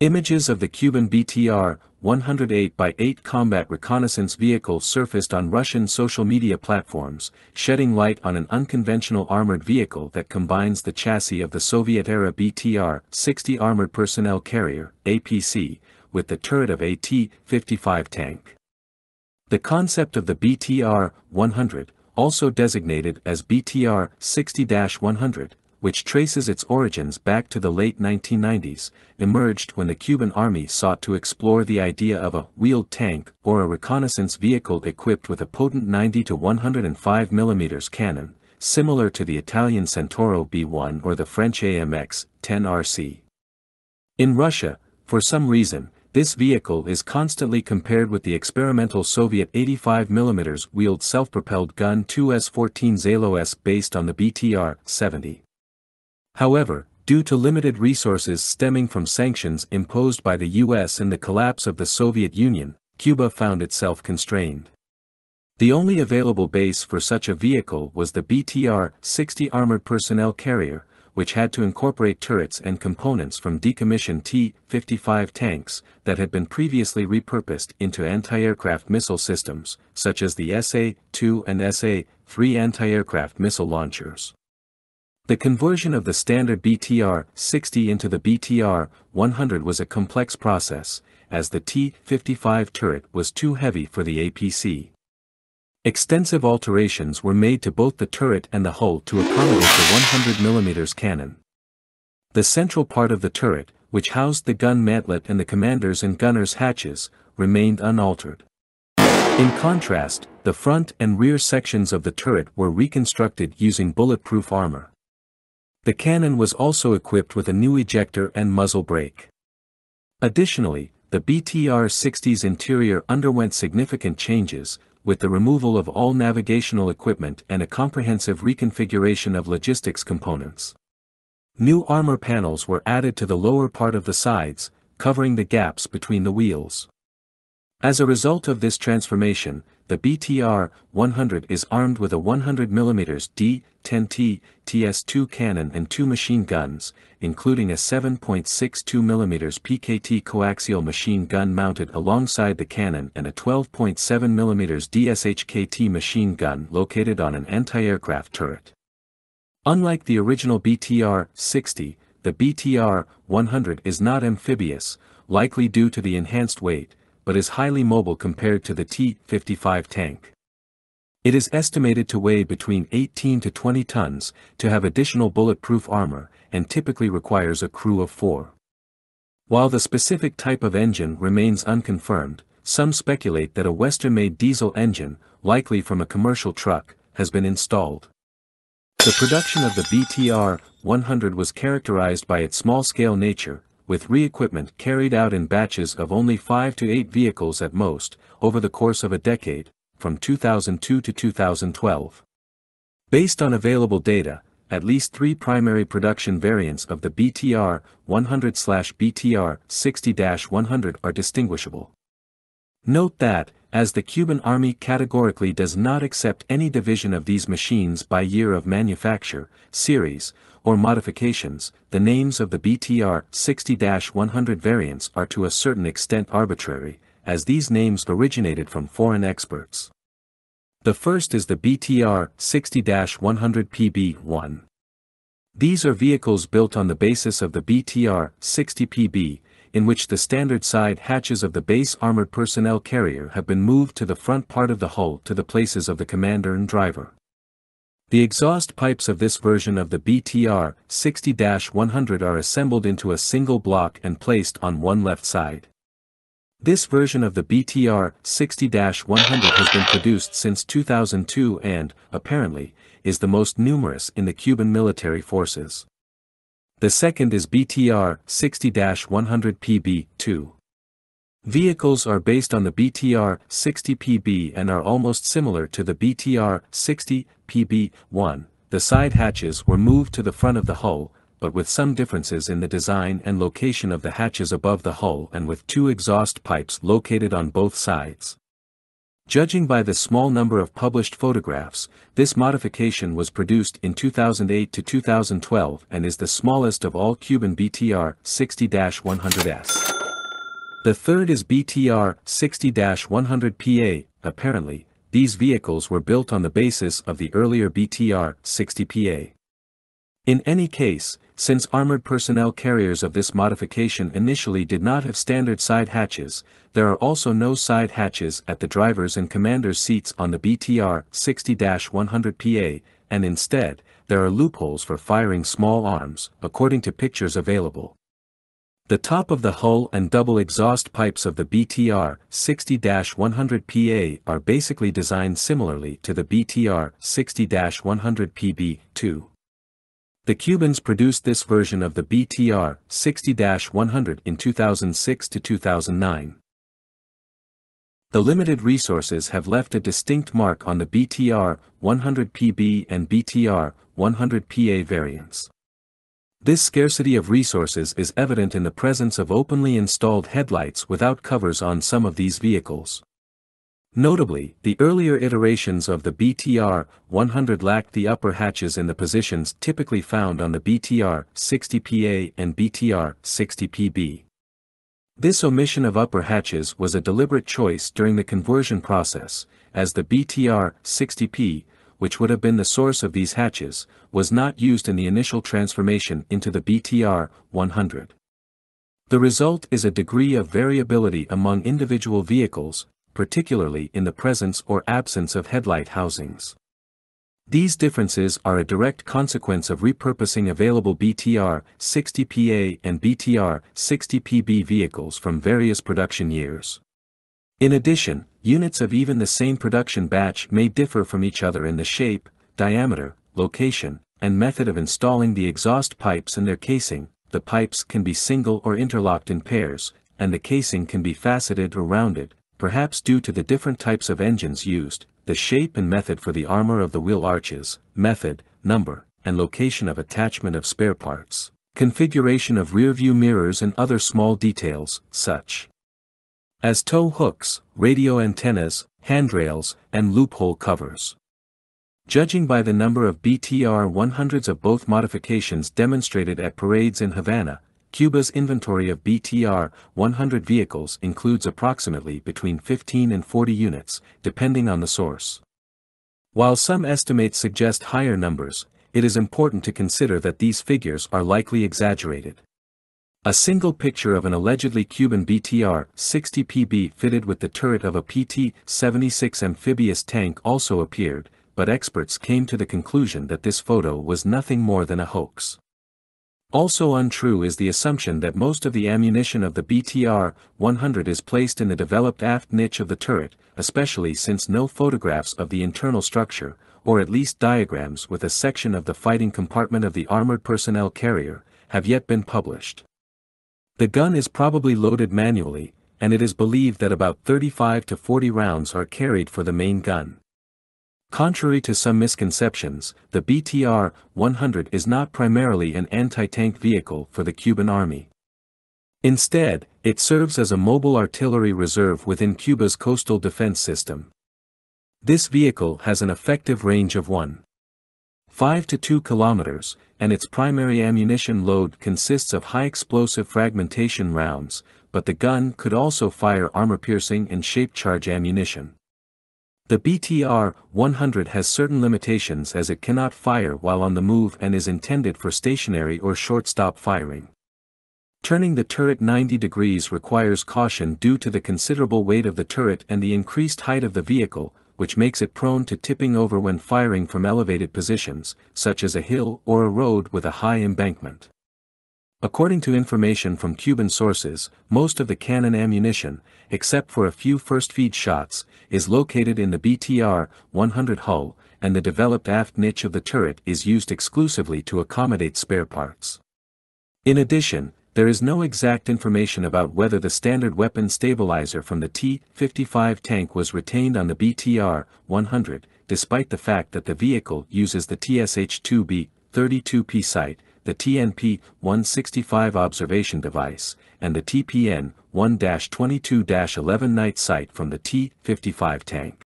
Images of the Cuban BTR 108 by 8 combat reconnaissance vehicle surfaced on Russian social media platforms, shedding light on an unconventional armored vehicle that combines the chassis of the Soviet-era BTR-60 armored personnel carrier, APC, with the turret of a T-55 tank. The concept of the BTR-100, also designated as BTR-60-100, which traces its origins back to the late 1990s, emerged when the Cuban army sought to explore the idea of a wheeled tank or a reconnaissance vehicle equipped with a potent 90 to 105 mm cannon, similar to the Italian Centauro B-1 or the French AMX-10RC. In Russia, for some reason, this vehicle is constantly compared with the experimental Soviet 85mm wheeled self-propelled gun 2S-14 Zhalo-S based on the BTR-70. However, due to limited resources stemming from sanctions imposed by the US and the collapse of the Soviet Union, Cuba found itself constrained. The only available base for such a vehicle was the BTR-60 Armored Personnel Carrier, which had to incorporate turrets and components from decommissioned T-55 tanks that had been previously repurposed into anti-aircraft missile systems, such as the SA-2 and SA-3 anti-aircraft missile launchers. The conversion of the standard BTR-60 into the BTR-100 was a complex process, as the T-55 turret was too heavy for the APC. Extensive alterations were made to both the turret and the hull to accommodate the 100mm cannon. The central part of the turret, which housed the gun mantlet and the commander's and gunner's hatches, remained unaltered. In contrast, the front and rear sections of the turret were reconstructed using bulletproof armor. The cannon was also equipped with a new ejector and muzzle brake. Additionally, the BTR-60's interior underwent significant changes, with the removal of all navigational equipment and a comprehensive reconfiguration of logistics components. New armor panels were added to the lower part of the sides, covering the gaps between the wheels. As a result of this transformation, the BTR-100 is armed with a 100mm D-10T TS-2 cannon and two machine guns, including a 7.62mm PKT coaxial machine gun mounted alongside the cannon and a 12.7mm DSHKT machine gun located on an anti-aircraft turret. Unlike the original BTR-60, the BTR-100 is not amphibious, likely due to the enhanced weight, but is highly mobile compared to the T-55 tank. It is estimated to weigh between 18 to 20 tons, to have additional bulletproof armor, and typically requires a crew of four. While the specific type of engine remains unconfirmed, some speculate that a Western-made diesel engine, likely from a commercial truck, has been installed. The production of the BTR-100 was characterized by its small-scale nature, with re-equipment carried out in batches of only 5 to 8 vehicles at most, over the course of a decade, from 2002 to 2012. Based on available data, at least three primary production variants of the BTR 100-BTR 60-100 are distinguishable. Note that, as the Cuban Army categorically does not accept any division of these machines by year of manufacture, series, or modifications, the names of the BTR 60-100 variants are to a certain extent arbitrary, as these names originated from foreign experts. The first is the BTR 60-100 PB1. These are vehicles built on the basis of the BTR 60 PB, in which the standard side hatches of the base armored personnel carrier have been moved to the front part of the hull to the places of the commander and driver. The exhaust pipes of this version of the BTR 60-100 are assembled into a single block and placed on one left side. This version of the BTR 60-100 has been produced since 2002 and, apparently, is the most numerous in the Cuban military forces. The second is BTR 60-100 PB2. Vehicles are based on the BTR 60 PB and are almost similar to the BTR 60 PB1. The side hatches were moved to the front of the hull, but with some differences in the design and location of the hatches above the hull and with two exhaust pipes located on both sides. Judging by the small number of published photographs, this modification was produced in 2008 to 2012 and is the smallest of all Cuban BTR 60-100S. The third is BTR 60-100PA, apparently, these vehicles were built on the basis of the earlier BTR 60PA. In any case, since armored personnel carriers of this modification initially did not have standard side hatches, there are also no side hatches at the driver's and commander's seats on the BTR 60-100PA, and instead, there are loopholes for firing small arms, according to pictures available. The top of the hull and double exhaust pipes of the BTR 60-100PA are basically designed similarly to the BTR 60-100PB2. The Cubans produced this version of the BTR 60-100 in 2006 to 2009. The limited resources have left a distinct mark on the BTR 100PB and BTR 100PA variants. This scarcity of resources is evident in the presence of openly installed headlights without covers on some of these vehicles. Notably, the earlier iterations of the BTR 100 lacked the upper hatches in the positions typically found on the BTR 60PA and BTR 60PB. This omission of upper hatches was a deliberate choice during the conversion process, as the BTR 60P, which would have been the source of these hatches, was not used in the initial transformation into the BTR 100. The result is a degree of variability among individual vehicles, particularly in the presence or absence of headlight housings. These differences are a direct consequence of repurposing available BTR 60PA and BTR 60PB vehicles from various production years. In addition, units of even the same production batch may differ from each other in the shape, diameter, location, and method of installing the exhaust pipes and their casing. The pipes can be single or interlocked in pairs, and the casing can be faceted or rounded, perhaps due to the different types of engines used, the shape and method for the armor of the wheel arches, method, number, and location of attachment of spare parts, configuration of rearview mirrors and other small details, such as tow hooks, radio antennas, handrails, and loophole covers. Judging by the number of BTR 100s of both modifications demonstrated at parades in Havana, Cuba's inventory of BTR 100 vehicles includes approximately between 15 and 40 units, depending on the source. While some estimates suggest higher numbers, it is important to consider that these figures are likely exaggerated. A single picture of an allegedly Cuban BTR 60 PB fitted with the turret of a PT-76 amphibious tank also appeared, but experts came to the conclusion that this photo was nothing more than a hoax. Also untrue is the assumption that most of the ammunition of the BTR-100 is placed in the developed aft niche of the turret, especially since no photographs of the internal structure, or at least diagrams with a section of the fighting compartment of the armored personnel carrier, have yet been published. The gun is probably loaded manually, and it is believed that about 35 to 40 rounds are carried for the main gun. Contrary to some misconceptions, the BTR-100 is not primarily an anti-tank vehicle for the Cuban Army. Instead, it serves as a mobile artillery reserve within Cuba's coastal defense system. This vehicle has an effective range of 1. 5 to 2 kilometers, and its primary ammunition load consists of high-explosive fragmentation rounds, but the gun could also fire armor-piercing and shape-charge ammunition. The BTR-100 has certain limitations as it cannot fire while on the move and is intended for stationary or short-stop firing. Turning the turret 90 degrees requires caution due to the considerable weight of the turret and the increased height of the vehicle, which makes it prone to tipping over when firing from elevated positions, such as a hill or a road with a high embankment. According to information from Cuban sources, most of the cannon ammunition, except for a few first feed shots, is located in the BTR-100 hull, and the developed aft niche of the turret is used exclusively to accommodate spare parts. In addition, there is no exact information about whether the standard weapon stabilizer from the T-55 tank was retained on the BTR-100, despite the fact that the vehicle uses the TSH-2B 32P sight, the TNP-165 observation device, and the TPN 1-22-11 night sight from the T-55 tank.